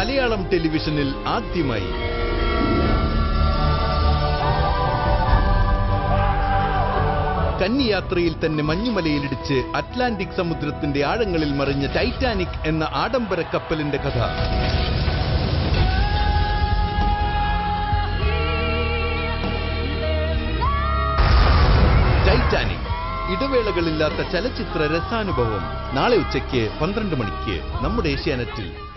മലയാളം ടെലിവിഷനിൽ ആദ്യമായി. കന്നിയാത്രയിൽ തന്നെ മഞ്ഞുമലയിലിടിച്ച് അറ്റ്ലാന്റിക് സമുദ്രത്തിന്റെ ആഴങ്ങളിൽ മറിഞ്ഞ ടൈറ്റാനിക് എന്ന ആഡംബര കപ്പലിന്റെ കഥ. ടൈറ്റാനിക് ഇടവേളകളില്ലാത്ത ചലച്ചിത്ര രസാനുഭവം. നാളെ ഉച്ചയ്ക്ക് പന്ത്രണ്ട് മണിക്ക് നമ്മുടെ ഏഷ്യാനെറ്റിൽ.